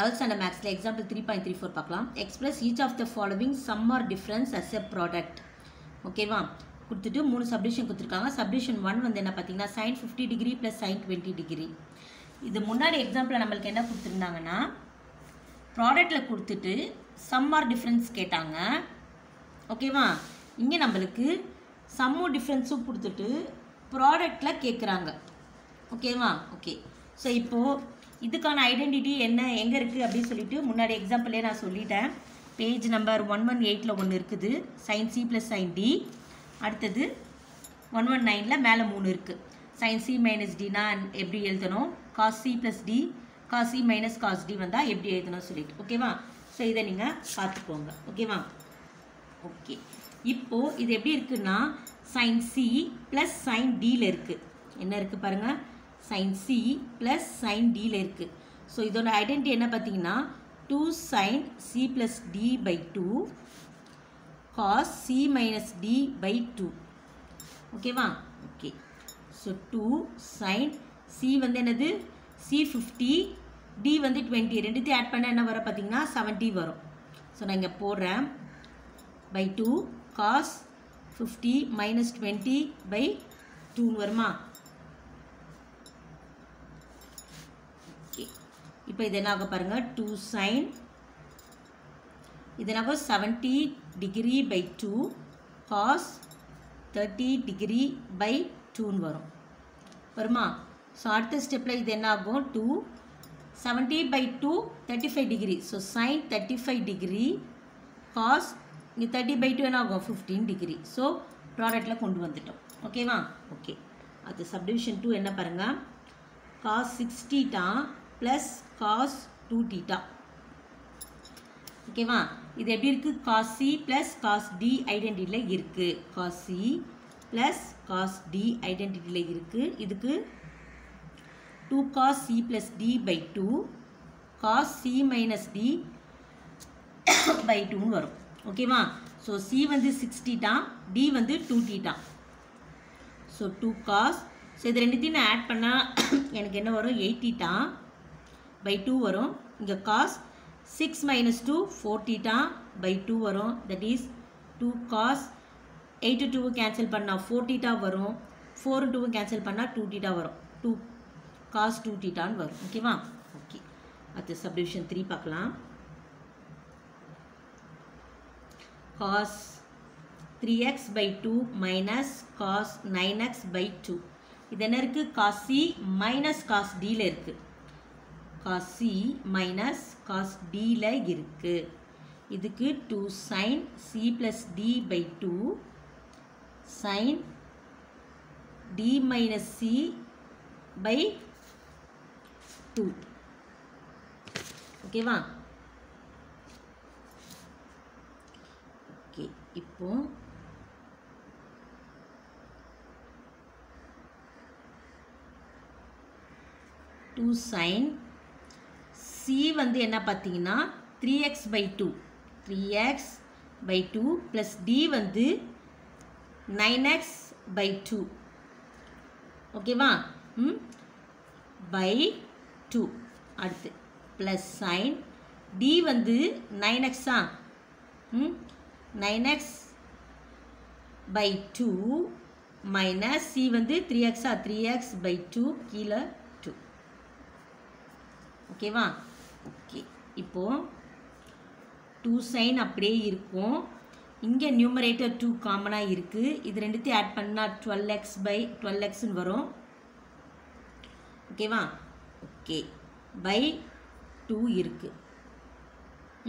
Eleventh standard மேக்ஸில் example three point three four பார்க்கலாம் express each of the following sum or difference as a product ஓகேவா கொடுத்துட்டு மூணு submission கொடுத்துருக்காங்க. Submission one வந்து என்ன பார்த்தீங்கன்னா sine fifty degree plus sine twenty degree இது முன்னாடி எக்ஸாம்பிளில் நம்மளுக்கு என்ன கொடுத்துருந்தாங்கன்னா ப்ராடக்டில் கொடுத்துட்டு சம் ஆர் டிஃப்ரென்ஸ் கேட்டாங்க. ஓகேவா இங்கே நம்மளுக்கு சம்மும் டிஃப்ரென்ஸும் கொடுத்துட்டு ப்ராடக்டில் கேட்குறாங்க ஓகேவா ஓகே ஸோ இப்போது இதுக்கான ஐடென்டிட்டி என்ன எங்கே இருக்குது அப்படின்னு சொல்லிட்டு முன்னாடி எக்ஸாம்பிளே நான் சொல்லிட்டேன். பேஜ் நம்பர் ஒன் ஒன் எயிட்டில் ஒன்று இருக்குது. Sine C plus sine D அடுத்தது ஒன் ஒன் நைனில் மேலே மூணு இருக்குது சைன் சி மைனஸ் டினா எப்படி எழுதணும்? Cos C plus D cos C minus cos D வந்தால் எப்படி எழுதணும் சொல்லிட்டு. ஓகேவா ஸோ இதை நீங்கள் பார்த்துக்கோங்க. ஓகேவா ஓகே இப்போது இது எப்படி இருக்குன்னா சைன் சி ப்ளஸ் சைன் டியில் இருக்குது என்ன இருக்குது பாருங்கள் சைன் சி ப்ளஸ் சைன் டியில் இருக்குது ஸோ இதோட ஐடென்டி என்ன பார்த்தீங்கன்னா two sine C plus D by two cos C minus D by two ஓகேவா okay so two sine C வந்து என்னது? சி ஃபிஃப்டி டி வந்து டுவெண்ட்டி ரெண்டுத்தையும் ஆட் பண்ண என்ன வரும் பார்த்தீங்கன்னா செவன்ட்டி வரும். ஸோ நான் இங்கே போடுறேன். By two cos fifty minus twenty by டூன்னு வருமா ஓகே இப்போ இது என்ன ஆக பாருங்கள் டூ சைன் இது என்ன seventy degree by two cos thirty degree by டூன்னு வரும். வருமா? ஸோ அடுத்த ஸ்டெப்பில் இது என்ன ஆகும் two seventy by two thirty five degree so sine thirty five degree cos இங்கே தேர்ட்டி பை டூ என்ன ஆகும் ஃபிஃப்டீன் டிகிரி ஸோ ப்ராடக்டில் கொண்டு வந்துட்டோம். ஓகேவா ஓகே அது சப்டிவிஷன் டூ என்ன பாருங்கள் cos sixty theta plus cos two theta ஓகேவா இது எப்படி இருக்குது cos C plus cos D ஐடென்டிட்டியில் இருக்குது cos C plus cos D ஐடென்டிட்டியில் இருக்குது இதுக்கு two cos C plus D by two cos C minus D by டூன்னு வரும். ஓகேவா ஸோ சி வந்து சிக்ஸ் டீட்டா டி வந்து two theta so two cos so இது ரெண்டுத்தையும் நான் ஆட் பண்ணால் எனக்கு என்ன வரும்? எயிட் டீட்டா பை டூ வரும். இங்கே cos six minus two four theta by two வரும். That is two cos eight டூவும் கேன்சல் பண்ணால் ஃபோர் டீட்டா வரும். ஃபோர் டூவும் கேன்சல் பண்ணால் டூ டீட்டா வரும். டூ காஸ் டூ டீட்டான்னு வரும். ஓகேவா ஓகே அடுத்து சப்டிவிஷன் த்ரீ பார்க்கலாம். Cos three x by two minus cos nine x by two இது என்ன இருக்குது காஸ் சி மைனஸ் காஸ் டியில் இருக்குது காஸ் சி மைனஸ் காஸ் டியில் இருக்குது இதுக்கு two sine C plus D by two sine D minus C by two ஓகேவா okay இப்போ டூ சைன் சி வந்து என்ன பார்த்தீங்கன்னா three x by two three x by two plus D வந்து nine X by two ஓகேவா ம்? By two அடுத்து plus sine D வந்து நைன் எக்ஸா ம்? Nine x by two minus C வந்து த்ரீ எக்ஸா த்ரீ எக்ஸ் பை டூ கீழே டூ ஓகேவா ஓகே இப்போது டூ சைன் அப்படியே இருக்கும். இங்கே நியூமரேட்டர் டூ காமனாக இருக்குது இது ரெண்டுத்தையும் ஆட் பண்ணால் டுவெல் எக்ஸ் பை டுவெல் எக்ஸ்னு வரும். ஓகேவா? ஓகே பை டூ இருக்குது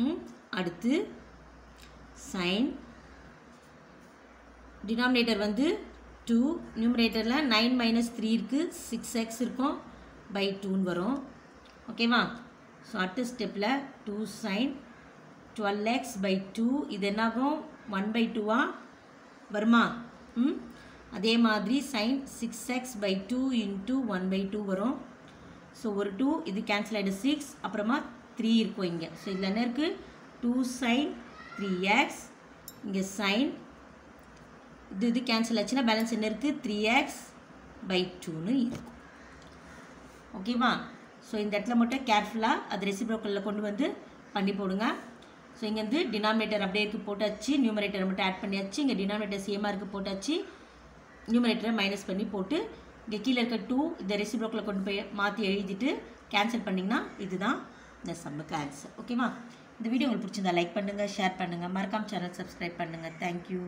ம் அடுத்து சைன் டினாமினேட்டர் வந்து டூ நியூமரேட்டரில் நைன் மைனஸ் த்ரீ இருக்குது சிக்ஸ் எக்ஸ் இருக்கும் பை டூன்னு வரும். ஓகேவா? ஸோ அடுத்த ஸ்டெப்பில் two sine twelve x by two இது என்னாகும்? ஒன் பை டூவாக வருமா? ம்? அதே மாதிரி sine six x by two into one by two வரும். ஸோ ஒரு டூ இது கேன்சல் ஆகிடும் சிக்ஸ் அப்புறமா த்ரீ இருக்கும் இங்கே. ஸோ இதில் என்ன இருக்குது டூ சைன் த்ரீ எக்ஸ் இங்கே சைன் இது இது கேன்சல் ஆச்சுன்னா பேலன்ஸ் என்ன இருக்குது த்ரீ எக்ஸ் பை டூன்னு இருக்கும். ஓகேவா ஸோ இந்த இடத்துல மட்டும் கேர்ஃபுல்லாக அது ரெசிப்ரோக்கலில் கொண்டு வந்து பண்ணி போடுங்க. ஸோ இங்கேருந்து டினாமினேட்டர் அப்படியே இருக்கு போட்டாச்சு. நியூமரேட்டர் மட்டும் ஆட் பண்ணியாச்சு. இங்கே டினாமினேட்டர் சேமாக இருக்குது போட்டாச்சு. நியூமரேட்டரை மைனஸ் பண்ணி போட்டு இங்கே கீழே இருக்க டூ இந்த ரெசிப்ரோக்கில் கொண்டு போய் மாற்றி எழுதிட்டு கேன்சல் பண்ணிங்கன்னா இதுதான் இந்த சம்முக்கு ஆன்சர் ஓகேவா இந்த வீடியோ உங்களுக்கு பிடிச்சிருந்தா லைக் பண்ணுங்கள் ஷேர் பண்ணுங்கள் மறக்காம சேனல் சப்ஸ்கிரைப் பண்ணுங்கள் தேங்க்யூ